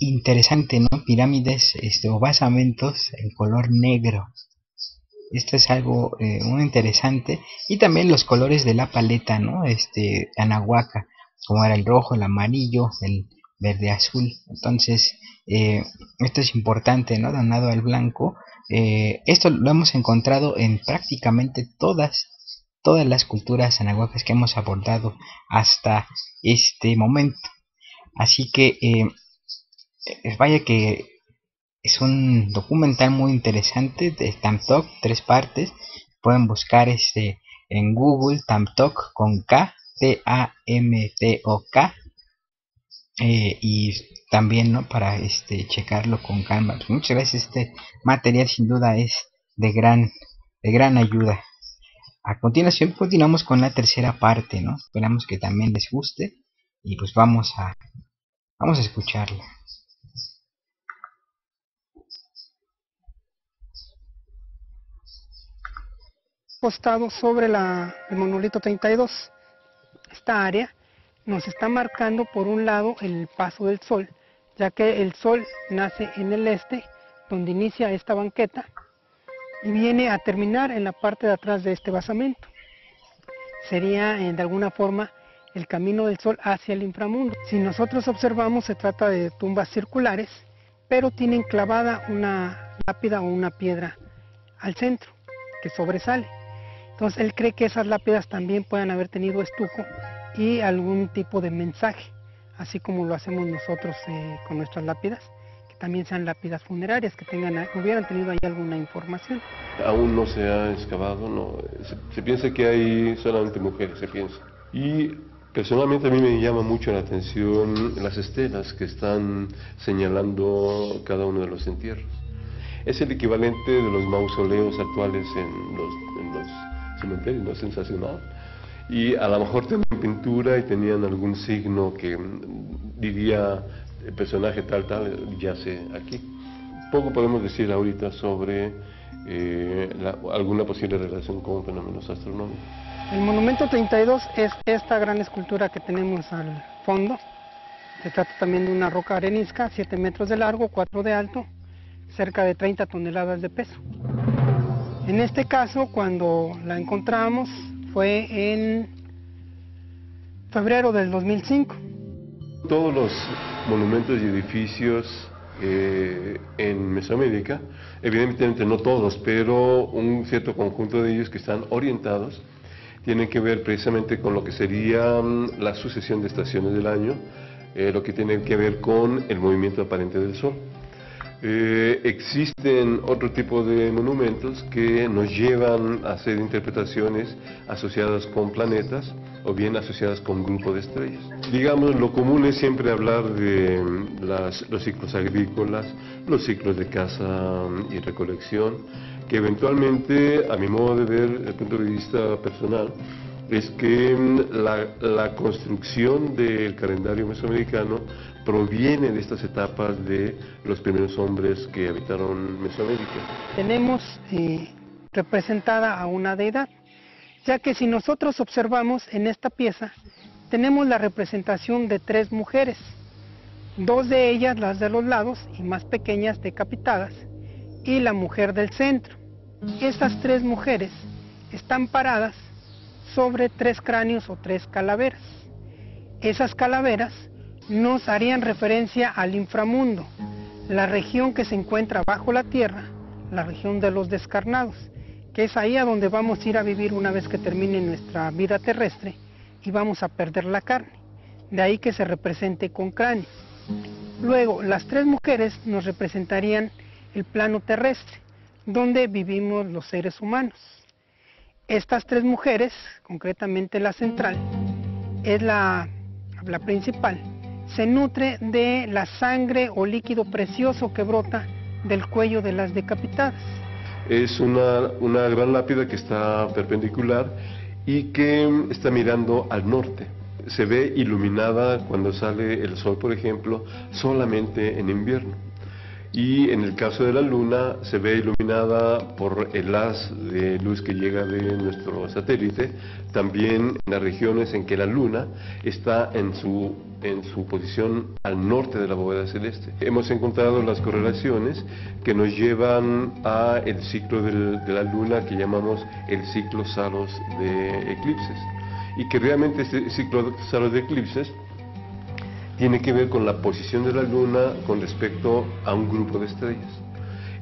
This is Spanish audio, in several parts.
interesante, ¿no? Pirámides este, o basamentos en color negro. Esto es algo eh, muy interesante. Y también los colores de la paleta, ¿no? Este, Anahuaca, como era el rojo, el amarillo, el verde azul. Entonces, eh, esto es importante, ¿no? Donado al blanco. Eh, esto lo hemos encontrado en prácticamente todas, todas las culturas anahuacas que hemos abordado hasta este momento. Así que, vaya que es un documental muy interesante de Tamtok, tres partes. Pueden buscar este en Google Tamtok con K, T-A-M-T-O-K. Eh, y también ¿no? para este checarlo con calma. Pues muchas gracias. Este material sin duda es de gran, de gran ayuda. A continuación continuamos con la tercera parte, ¿no? Esperamos que también les guste y pues vamos a vamos a escucharla. Postado sobre el monolito 32. Esta área nos está marcando por un lado el paso del sol, ya que el sol nace en el este, donde inicia esta banqueta, y viene a terminar en la parte de atrás de este basamento. Sería eh, de alguna forma el camino del sol hacia el inframundo. Si nosotros observamos se trata de tumbas circulares, pero tienen clavada una lápida o una piedra al centro que sobresale. Entonces él cree que esas lápidas también puedan haber tenido estuco y algún tipo de mensaje, así como lo hacemos nosotros eh, con nuestras lápidas, que también sean lápidas funerarias, que tengan, hubieran tenido ahí alguna información. Aún no se ha excavado, no. Se, piensa que hay solamente mujeres, se piensa. Y personalmente a mí me llama mucho la atención las estelas que están señalando cada uno de los entierros. Es el equivalente de los mausoleos actuales en los, en los cementerio, ¿no? Sensacional. Y a lo mejor tenían pintura y tenían algún signo que mm, diría el personaje tal, tal, yace aquí. Poco podemos decir ahorita sobre eh, alguna posible relación con fenómenos astronómicos. El monumento 32 es esta gran escultura que tenemos al fondo. Se trata también de una roca arenisca, 7 metros de largo, 4 de alto, cerca de 30 toneladas de peso. En este caso, cuando la encontramos, fue en febrero del 2005. Todos los monumentos y edificios eh, en Mesoamérica, evidentemente no todos, pero un cierto conjunto de ellos que están orientados, tienen que ver precisamente con lo que sería mm, la sucesión de estaciones del año, eh, lo que tiene que ver con el movimiento aparente del Sol. Eh, existen otro tipo de monumentos que nos llevan a hacer interpretaciones asociadas con planetas o bien asociadas con grupos de estrellas. Digamos, lo común es siempre hablar de los ciclos agrícolas, los ciclos de caza y recolección, que eventualmente, a mi modo de ver, desde el punto de vista personal, es que la construcción del calendario mesoamericano proviene de estas etapas de los primeros hombres que habitaron Mesoamérica. Tenemos eh, representada a una deidad, ya que si nosotros observamos en esta pieza, tenemos la representación de tres mujeres, dos de ellas las de los lados y más pequeñas decapitadas, y la mujer del centro. Estas tres mujeres están paradas sobre tres cráneos o tres calaveras. Esas calaveras nos harían referencia al inframundo, la región que se encuentra bajo la tierra, la región de los descarnados, que es ahí a donde vamos a ir a vivir una vez que termine nuestra vida terrestre y vamos a perder la carne. De ahí que se represente con cráneo. Luego, las tres mujeres nos representarían el plano terrestre, donde vivimos los seres humanos. Estas tres mujeres, concretamente la central, es la, principal, se nutre de la sangre o líquido precioso que brota del cuello de las decapitadas. Es una, una gran lápida que está perpendicular y que está mirando al norte. Se ve iluminada cuando sale el sol, por ejemplo, solamente en invierno y en el caso de la Luna se ve iluminada por el haz de luz que llega de nuestro satélite, también en las regiones en que la Luna está en su en su posición al norte de la bóveda celeste. Hemos encontrado las correlaciones que nos llevan a el ciclo de la luna que llamamos el ciclo Saros de eclipses y que realmente este ciclo Saros de eclipses tiene que ver con la posición de la luna con respecto a un grupo de estrellas.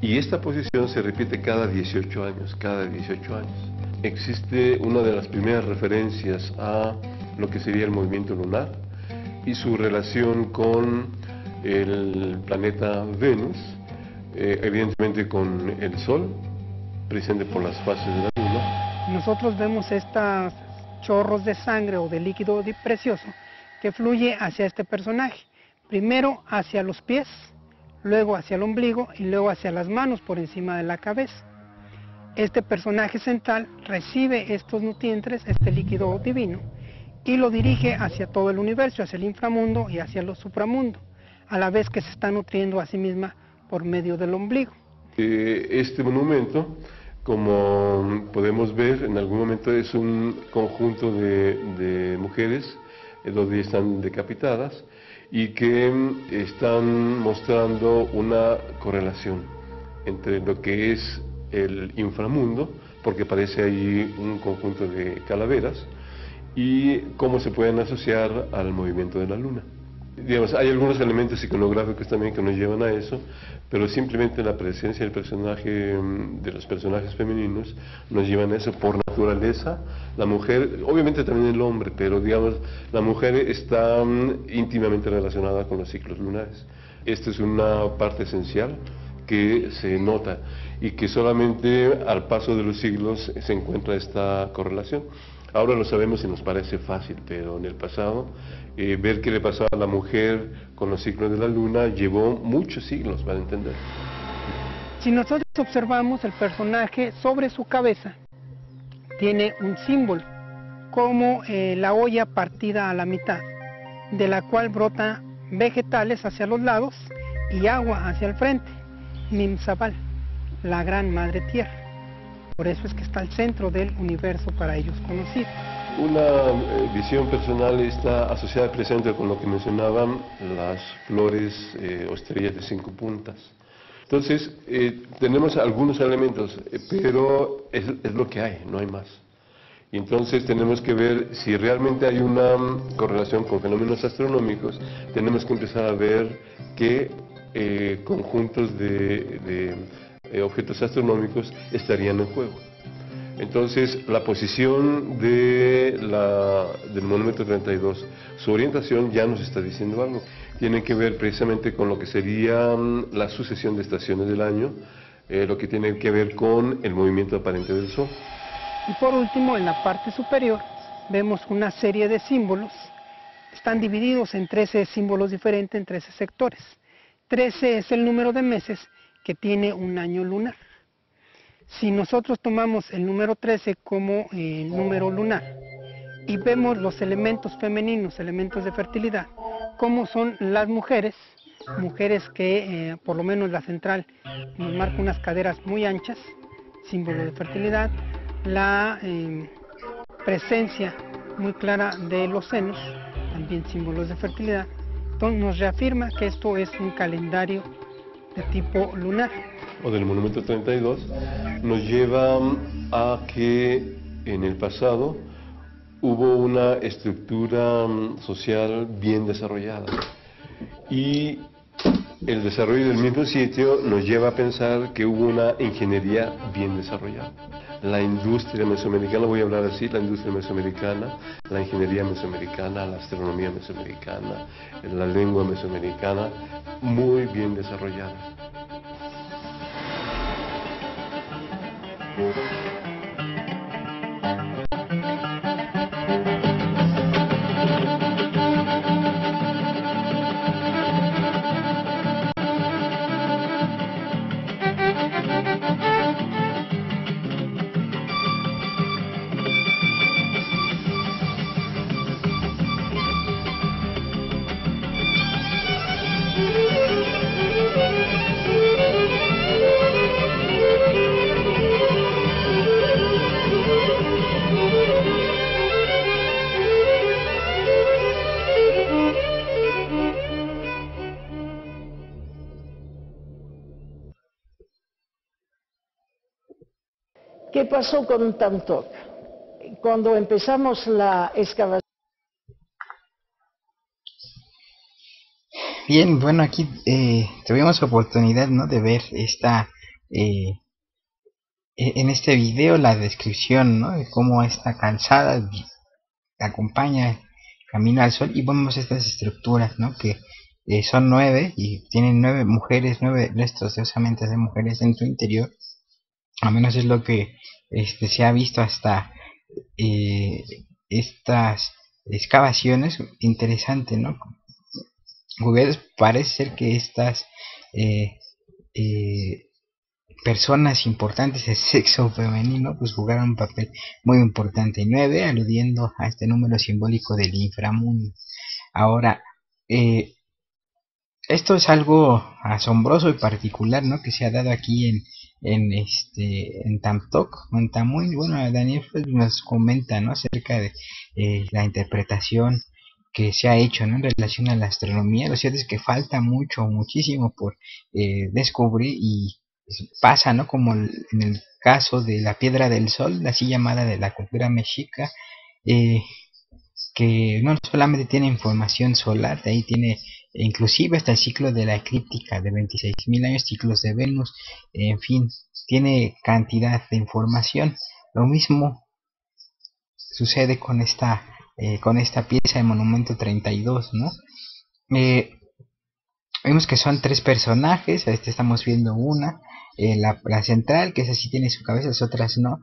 Y esta posición se repite cada 18 años, cada 18 años. Existe una de las primeras referencias a lo que sería el movimiento lunar y su relación con el planeta Venus, eh, evidentemente con el Sol, presente por las fases de la Luna. Nosotros vemos estos chorros de sangre o de líquido precioso que fluye hacia este personaje, primero hacia los pies, luego hacia el ombligo y luego hacia las manos por encima de la cabeza. Este personaje central recibe estos nutrientes, este líquido divino, y lo dirige hacia todo el universo, hacia el inframundo y hacia el supramundo, a la vez que se está nutriendo a sí misma por medio del ombligo. Eh, este monumento, como podemos ver, en algún momento es un conjunto de, mujeres, donde están decapitadas, y que mm, están mostrando una correlación entre lo que es el inframundo, porque parece ahí un conjunto de calaveras, y cómo se pueden asociar al movimiento de la luna. Digamos, hay algunos elementos iconográficos también que nos llevan a eso, pero simplemente la presencia del personaje, mm, de los personajes femeninos, nos llevan a eso por naturaleza. La mujer, obviamente también el hombre, pero digamos, la mujer está mm, íntimamente relacionada con los ciclos lunares. Esta es una parte esencial que se nota y que solamente al paso de los siglos se encuentra esta correlación. Ahora lo sabemos y nos parece fácil, pero en el pasado eh, ver qué le pasaba a la mujer con los ciclos de la luna llevó muchos siglos para entender. Si nosotros observamos el personaje sobre su cabeza, tiene un símbolo, como eh, la olla partida a la mitad, de la cual brota vegetales hacia los lados y agua hacia el frente, Nimzabal, la gran madre tierra. Por eso es que está al centro del universo para ellos conocido. Una eh, visión personal está asociada precisamente con lo que mencionaban las flores eh, o estrellas de cinco puntas. Entonces, eh, tenemos algunos elementos, pero es, es, lo que hay, no hay más. Y entonces tenemos que ver si realmente hay una mm, correlación con fenómenos astronómicos, tenemos que empezar a ver qué conjuntos de eh, objetos astronómicos estarían en juego. Entonces, la posición de del monumento 32, su orientación ya nos está diciendo algo. Tiene que ver precisamente con lo que sería mm, la sucesión de estaciones del año, eh, lo que tiene que ver con el movimiento aparente del Sol. Y por último, en la parte superior, vemos una serie de símbolos. Están divididos en 13 símbolos diferentes, en 13 sectores. 13 es el número de meses que tiene un año lunar. Si nosotros tomamos el número 13 como eh, número lunar y vemos los elementos femeninos, elementos de fertilidad, como son las mujeres, mujeres que eh, por lo menos la central nos marca unas caderas muy anchas, símbolo de fertilidad, la eh, presencia muy clara de los senos, también símbolos de fertilidad, nos reafirma que esto es un calendario de tipo lunar. O del monumento 32, nos lleva a que en el pasado hubo una estructura mm, social bien desarrollada. Y el desarrollo del mismo sitio nos lleva a pensar que hubo una ingeniería bien desarrollada. La industria mesoamericana, voy a hablar así, la industria mesoamericana, la ingeniería mesoamericana, la astronomía mesoamericana, la lengua mesoamericana, muy bien desarrollada. ¿Qué pasó con Tamtok? Cuando empezamos la excavación. Bien, bueno, aquí eh, tuvimos oportunidad ¿no? de ver esta eh, e-, en este video la descripción ¿no? de cómo esta calzada acompaña camino al sol y vemos estas estructuras ¿no? que eh, son nueve y tienen nueve mujeres, nueve restos de osamentas de mujeres en su interior. Al menos es lo que este, se ha visto hasta eh, estas excavaciones. Interesante, ¿no? parece ser que estas eh, personas importantes de sexo femenino pues jugaron un papel muy importante. nueve aludiendo a este número simbólico del inframundo. Ahora, eh, esto es algo asombroso y particular, ¿no? Que se ha dado aquí en, en este, en Tamtok, en Tamuy. Bueno, Daniel pues, nos comenta, ¿no? Acerca de eh, la interpretación que se ha hecho ¿no? en relación a la astronomía. Lo cierto es que falta mucho, muchísimo por eh, descubrir y pasa, ¿no? Como en el caso de la piedra del sol, así llamada de la cultura mexica, eh, que no solamente tiene información solar, de ahí tiene inclusive hasta el ciclo de la eclíptica de 26.000 años, ciclos de Venus, en fin, tiene cantidad de información. Lo mismo sucede con esta, eh, con esta pieza de Monumento 32, ¿no? Eh, vemos que son tres personajes, este estamos viendo una, eh, la, la, central, que es así tiene su cabeza, las otras no.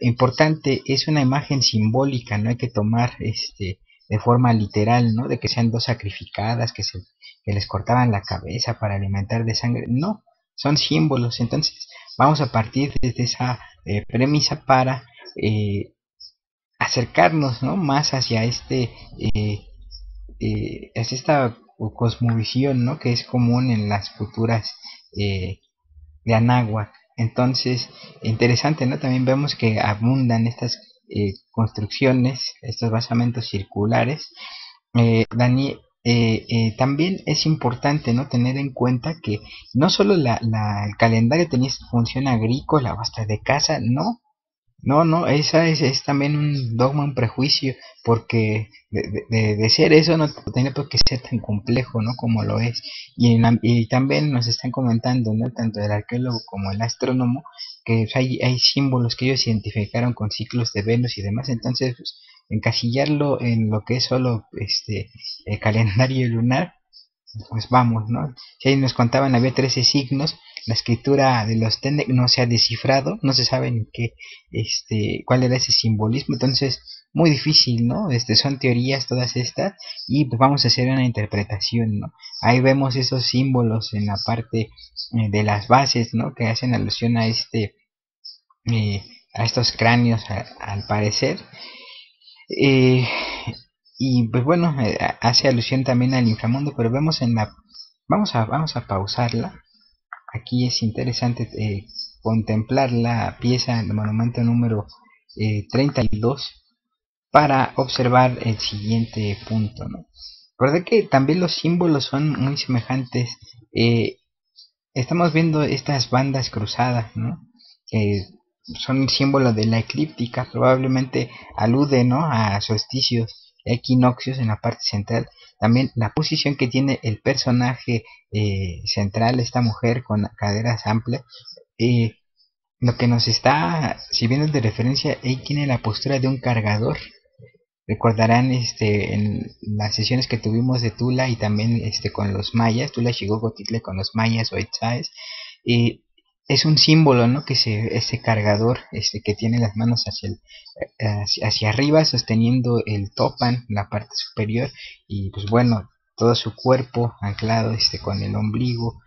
Importante, es una imagen simbólica, no hay que tomar este de forma literal, ¿no? De que sean dos sacrificadas, que, se, les cortaban la cabeza para alimentar de sangre. No, son símbolos. Entonces, vamos a partir desde esa eh, premisa para eh, acercarnos, ¿no? Más hacia este, eh, hacia esta cosmovisión, ¿no? Que es común en las futuras de Anáhuac. Entonces, interesante, ¿no? También vemos que abundan estas eh, construcciones, estos basamentos circulares. Eh, Dani, eh, también es importante no tener en cuenta que no solo la, el calendario tenía función agrícola o hasta de casa, no, no, no, esa es, también un dogma, un prejuicio, porque de, de, ser eso no tiene por qué ser tan complejo, ¿no? Como lo es. Y, y también nos están comentando, ¿no? Tanto el arqueólogo como el astrónomo, que hay, hay símbolos que ellos identificaron con ciclos de Venus y demás, entonces pues, encasillarlo en lo que es solo este calendario lunar, pues vamos, ¿no? Si ahí nos contaban, había 13 signos, la escritura de los Tendek no se ha descifrado, no se sabe qué, este, cuál era ese simbolismo, entonces muy difícil, ¿no? Este, son teorías todas estas y pues vamos a hacer una interpretación, ¿no? Ahí vemos esos símbolos en la parte eh, de las bases, ¿no? Que hacen alusión a este, eh, a estos cráneos al parecer. Eh, y pues bueno, hace alusión también al inframundo, pero vemos en la... Vamos a, vamos a pausarla aquí es interesante contemplar la pieza del monumento número 32 eh, para observar el siguiente punto. ¿no? Recuerda que también los símbolos son muy semejantes. Eh, estamos viendo estas bandas cruzadas, ¿no? que son símbolos de la eclíptica, probablemente alude ¿no? a solsticios, equinoccios en la parte central también la posición que tiene el personaje eh, central, esta mujer con caderas amplias, eh, lo que nos está sirviendo de referencia, ahí tiene la postura de un cargador. Recordarán este, en las sesiones que tuvimos de Tula y también este, con los mayas, Tula Shigogotitle con los mayas o Itzaes, eh, es un símbolo, ¿no? Que se, ese cargador, este, que tiene las manos hacia, hacia, arriba, sosteniendo el topan, la parte superior, y pues bueno, todo su cuerpo anclado, este, con el ombligo,